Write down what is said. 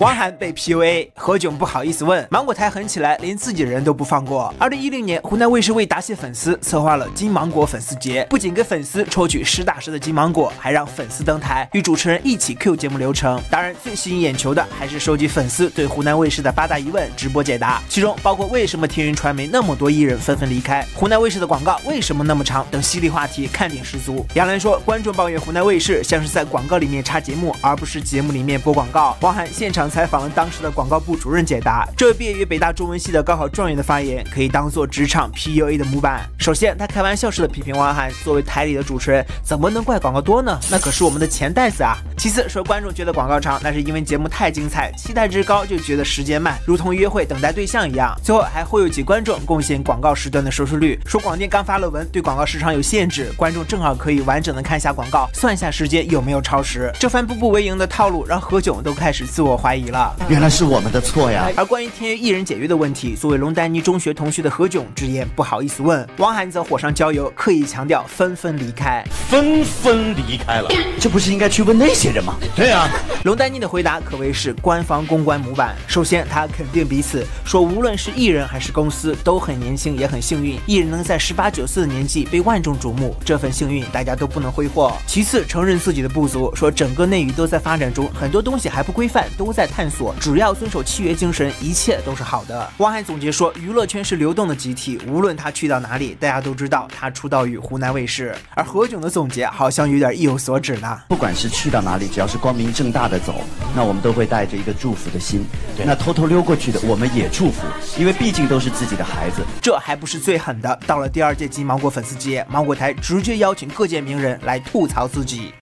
汪涵被 PUA，何炅不好意思问，芒果台狠起来，连自己人都不放过。二零一零年，湖南卫视为答谢粉丝，策划了金芒果粉丝节，不仅给粉丝抽取实打实的金芒果，还让粉丝登台与主持人一起 Q 节目流程。当然，最吸引眼球的还是收集粉丝对湖南卫视的八大疑问直播解答，其中包括为什么天娱传媒那么多艺人纷纷离开，湖南卫视的广告为什么那么长等犀利话题，看点十足。杨澜说，观众抱怨湖南卫视像是在广告里面插节目，而不是节目里面播广告。汪涵现场采访了当时。的广告部主任解答，这位毕业于北大中文系的高考状元的发言，可以当做职场 PUA 的模板。首先，他开玩笑式的批评汪涵，作为台里的主持人，怎么能怪广告多呢？那可是我们的钱袋子啊！其次，说观众觉得广告长，那是因为节目太精彩，期待值高就觉得时间慢，如同约会等待对象一样。最后还忽悠几观众贡献广告时段的收视率，说广电刚发了文，对广告时长有限制，观众正好可以完整的看一下广告，算下时间有没有超时。这番步步为营的套路，让何炅都开始自我怀疑了。原来。是我们的错呀！而关于天娱艺人解约的问题，作为龙丹妮中学同学的何炅直言不好意思问，汪涵则火上浇油，刻意强调纷纷离开，纷纷离开了，这不是应该去问那些人吗？对啊，龙丹妮的回答可谓是官方公关模板。首先，他肯定彼此，说无论是艺人还是公司都很年轻，也很幸运，艺人能在十八九岁的年纪被万众瞩目，这份幸运大家都不能挥霍。其次，承认自己的不足，说整个内娱都在发展中，很多东西还不规范，都在探索，只要。要遵守契约精神，一切都是好的。汪涵总结说，娱乐圈是流动的集体，无论他去到哪里，大家都知道他出道于湖南卫视。而何炅的总结好像有点意有所指呢。不管是去到哪里，只要是光明正大的走，那我们都会带着一个祝福的心。那偷偷溜过去的，我们也祝福，因为毕竟都是自己的孩子。这还不是最狠的，到了第二届金芒果粉丝节，芒果台直接邀请各界名人来吐槽自己。